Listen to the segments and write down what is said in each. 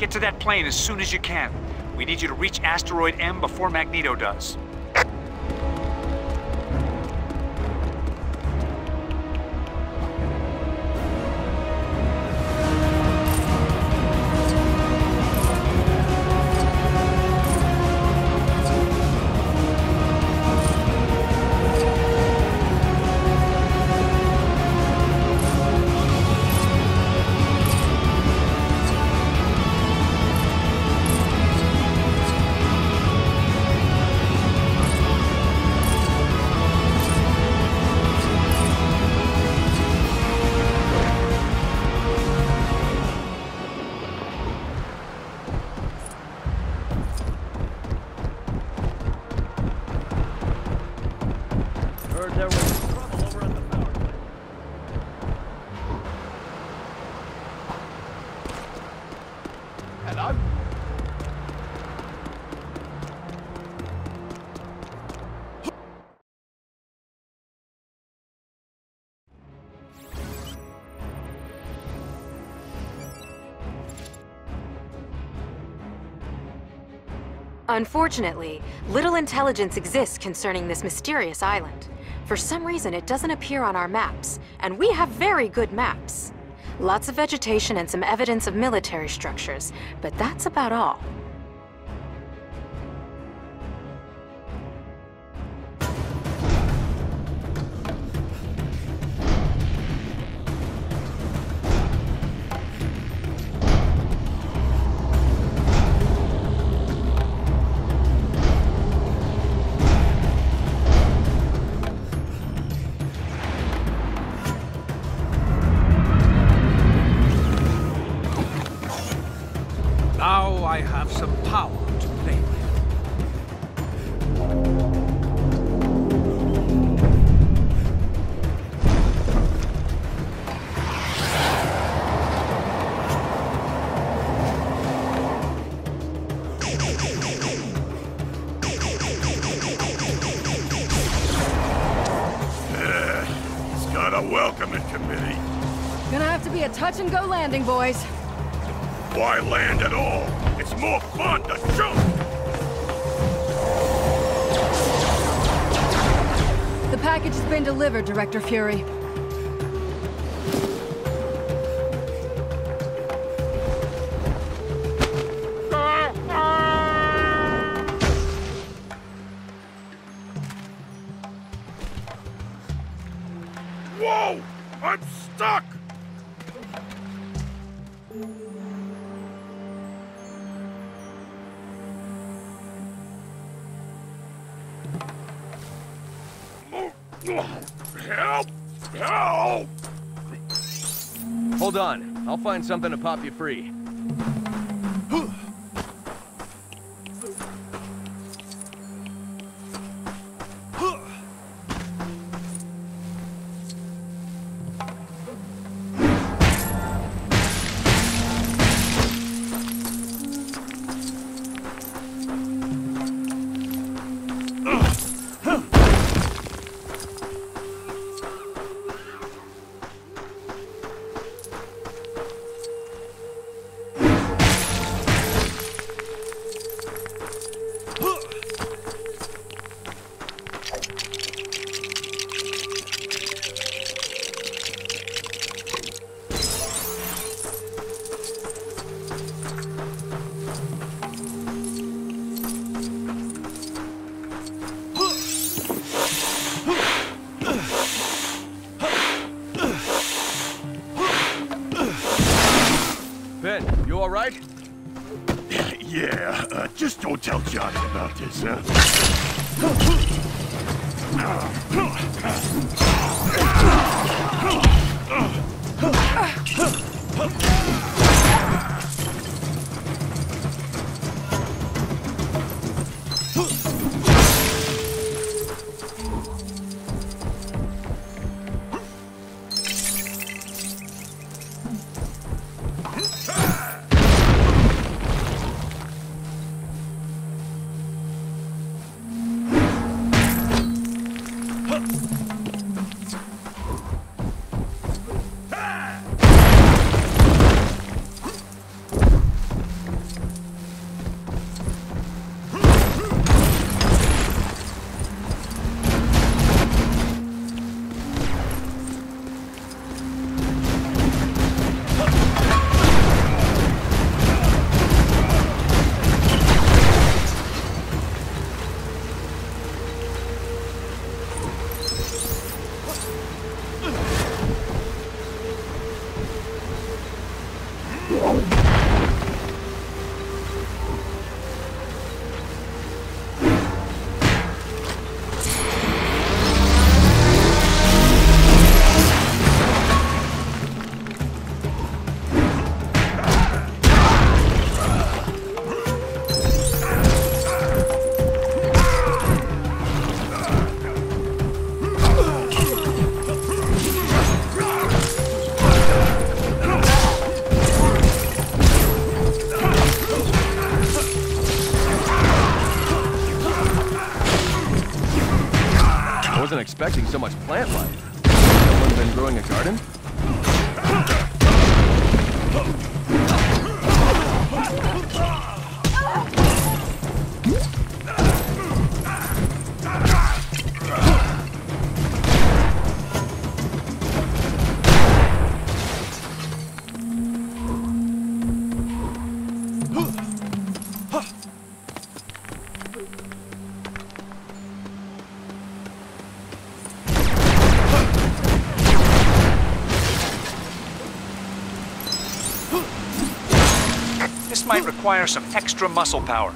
Get to that plane as soon as you can. We need you to reach Asteroid M before Magneto does. Unfortunately, little intelligence exists concerning this mysterious island. For some reason, it doesn't appear on our maps, and we have very good maps. Lots of vegetation and some evidence of military structures, but that's about all. I have some power to play with. It's got a welcoming committee. Gonna have to be a touch and go landing, boys. Why land at all? Been delivered, Director Fury. Whoa! I'm stuck! Hold on. I'll find something to pop you free. Require some extra muscle power.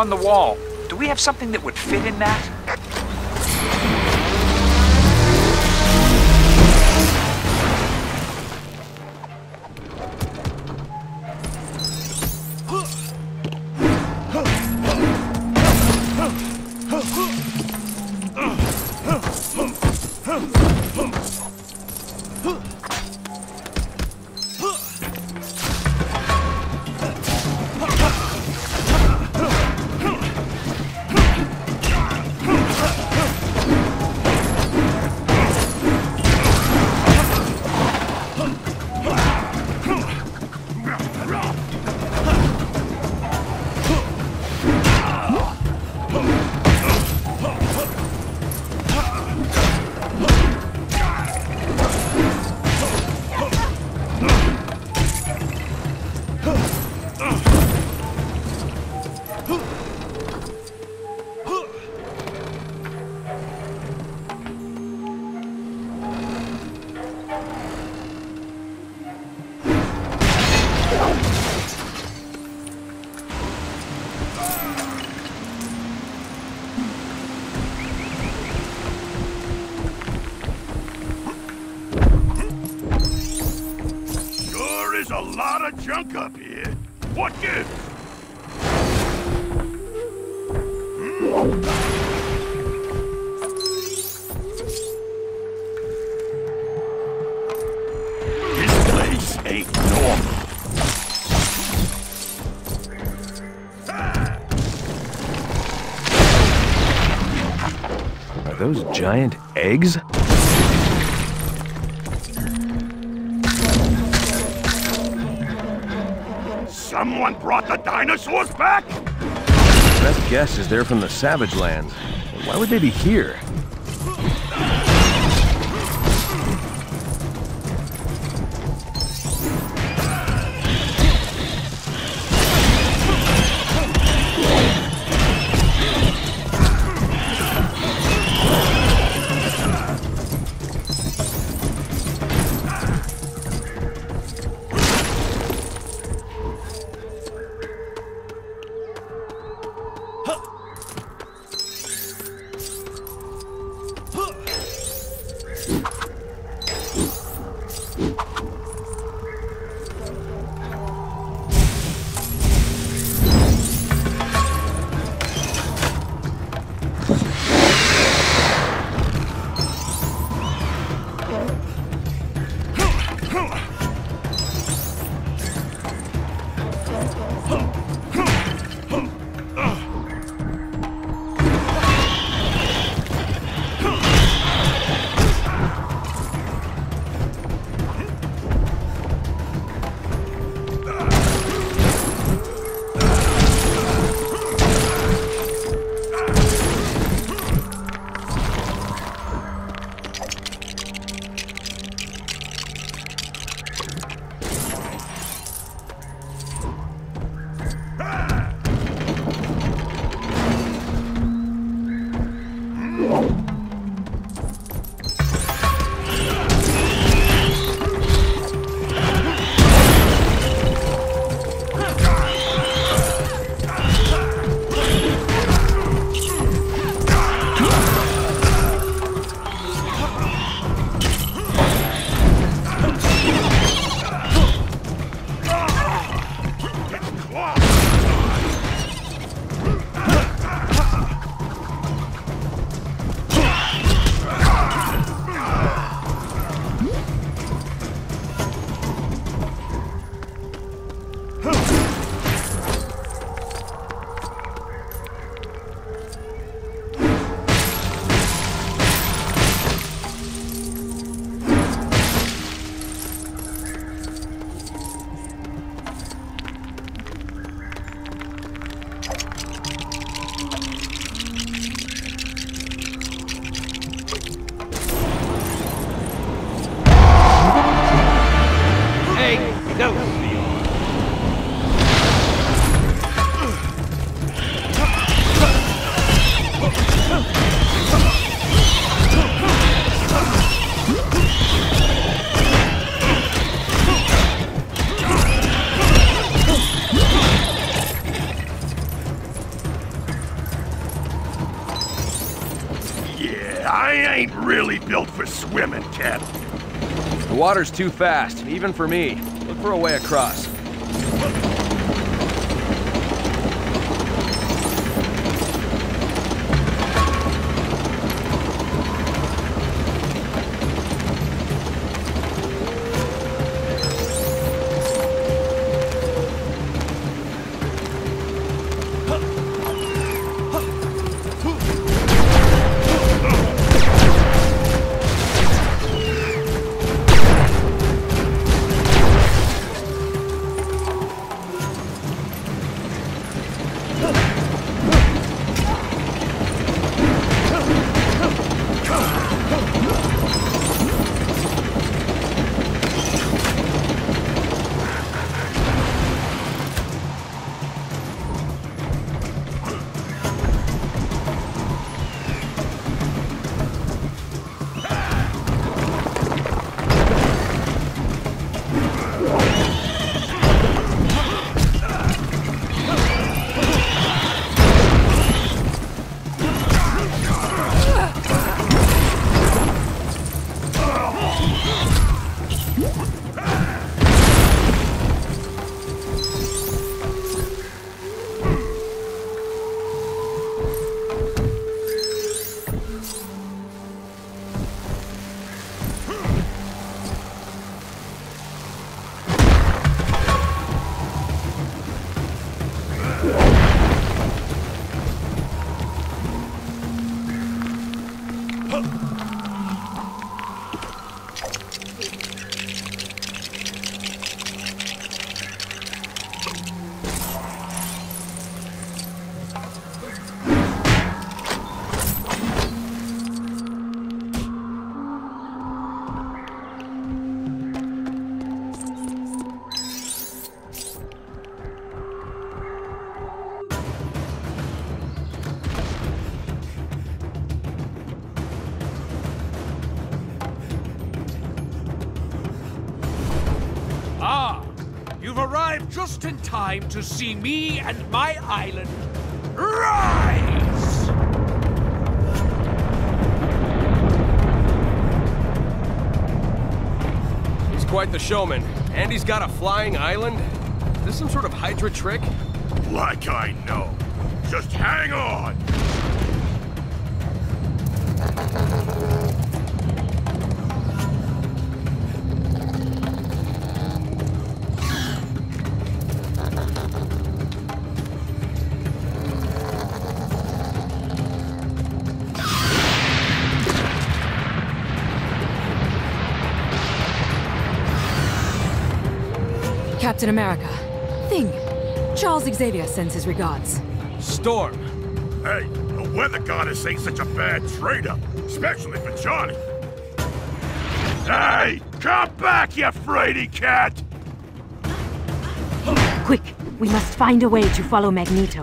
On the wall, do we have something that would fit in that? A lot of junk up here. What gives? This place ain't normal. Are those giant eggs? Someone brought the dinosaurs back? Best guess is they're from the Savage Lands. Why would they be here? Built for swimming, Cap. The water's too fast, even for me. Look for a way across. Time to see me and my island rise! He's quite the showman. And he's got a flying island? Is this some sort of Hydra trick? Like I know. Just hang on! Captain America. Thing. Charles Xavier sends his regards. Storm. Hey, the weather goddess ain't such a bad trade-up, especially for Johnny. Hey, come back, you fraidy cat! Quick, we must find a way to follow Magneto.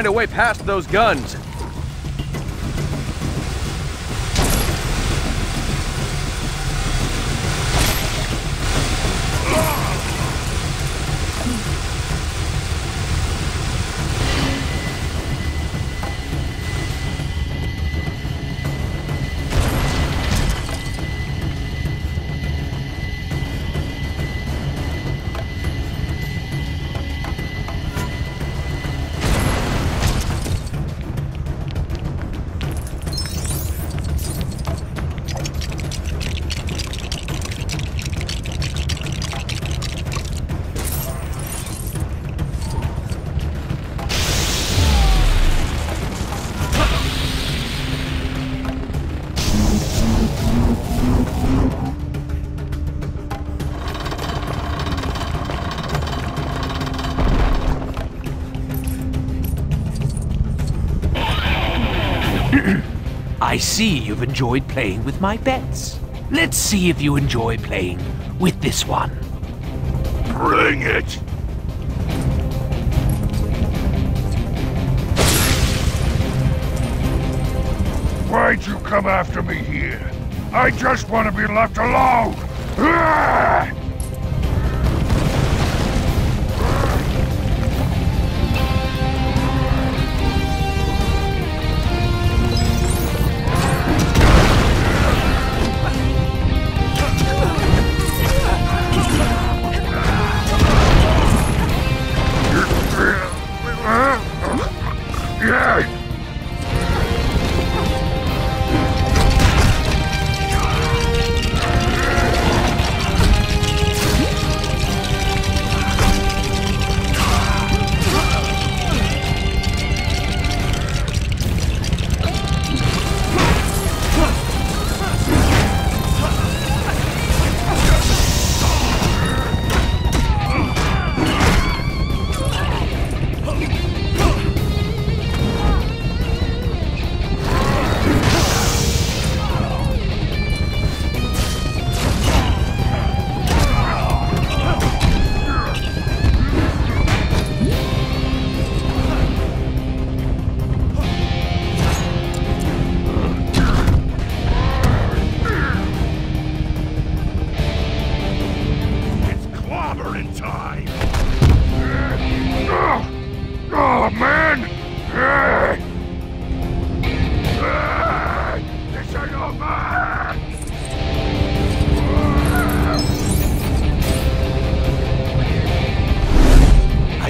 Find a way past those guns. See you've enjoyed playing with my bets. Let's see if you enjoy playing with this one. Bring it! Why'd you come after me here? I just want to be left alone!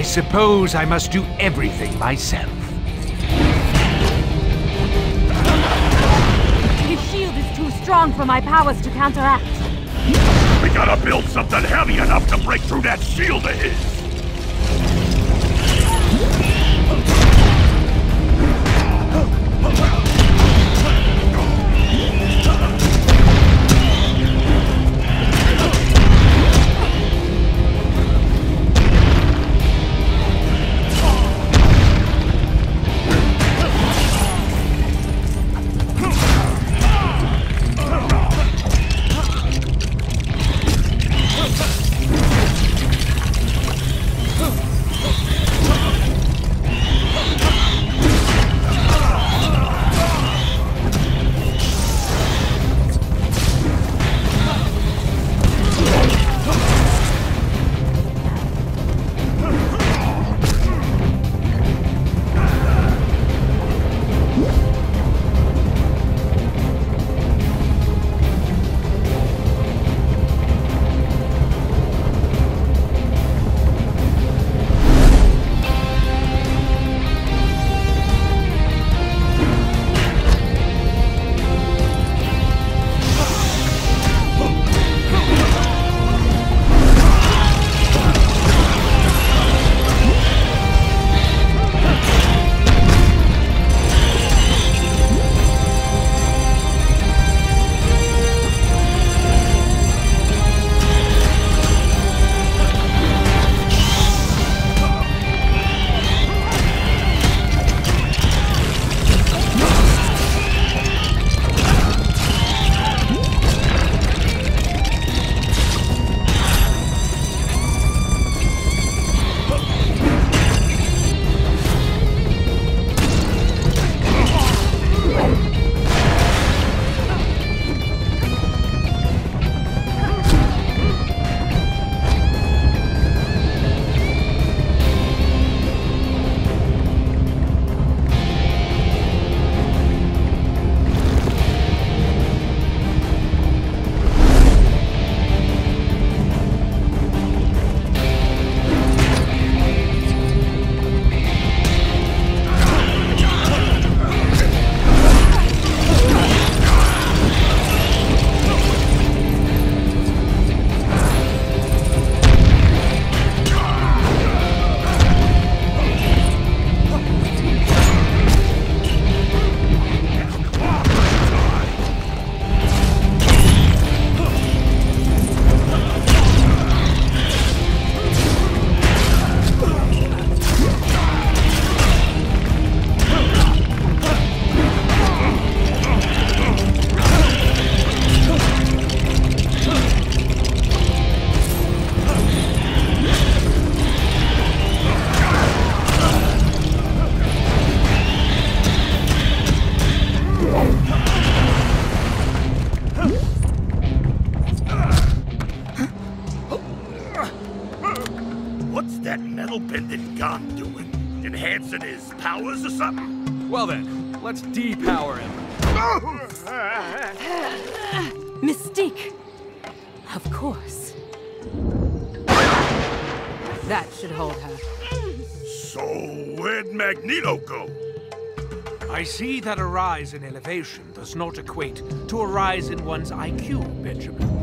I suppose I must do everything myself. His shield is too strong for my powers to counteract. We gotta build something heavy enough to break through that shield of his. Oh, depower him. Mystique! Of course. That should hold her. So, where'd Magneto go? I see that a rise in elevation does not equate to a rise in one's IQ, Benjamin.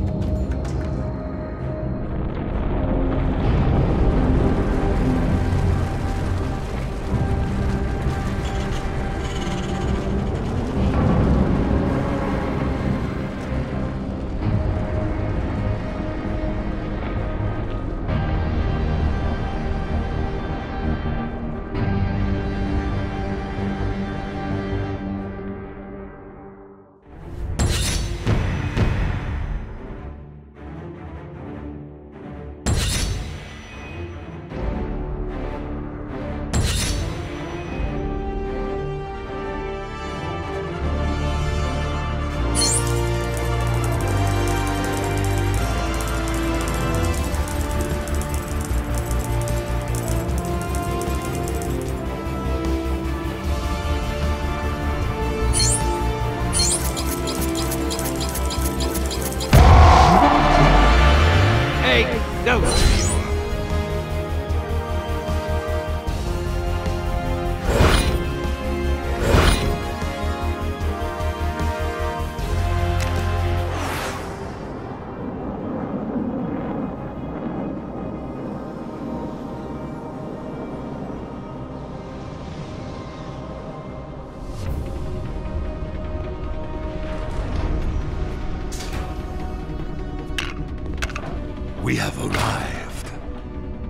We have arrived.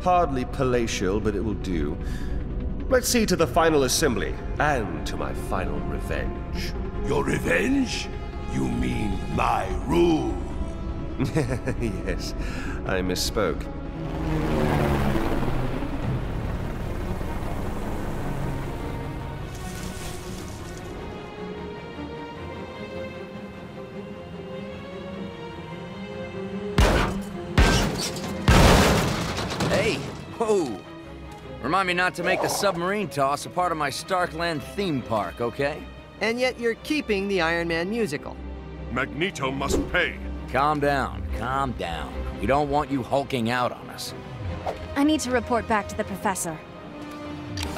Hardly palatial, but it will do. Let's see to the final assembly, and to my final revenge. Your revenge? You mean my rule? yes, I misspoke. Remind me not to make the submarine toss a part of my Starkland theme park, okay? And yet you're keeping the Iron Man musical. Magneto must pay. Calm down, calm down. We don't want you hulking out on us. I need to report back to the professor.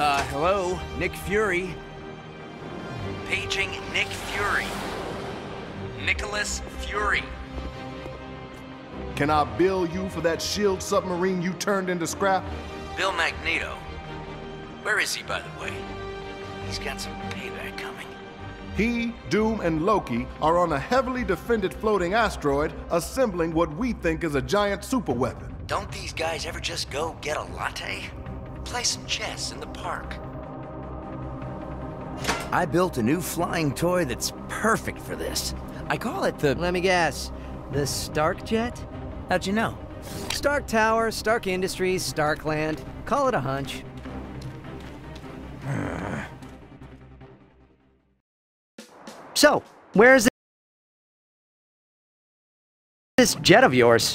Uh, hello? Nick Fury? Paging Nick Fury. Nicholas Fury. Can I bill you for that S.H.I.E.L.D. submarine you turned into scrap? Bill Magneto. Where is he, by the way? He's got some payback coming. He, Doom, and Loki are on a heavily defended floating asteroid assembling what we think is a giant superweapon. Don't these guys ever just go get a latte? Play some chess in the park. I built a new flying toy that's perfect for this. I call it the... Let me guess. The Stark Jet? How'd you know? Stark Tower, Stark Industries, Starkland. Call it a hunch. So, where is this jet of yours?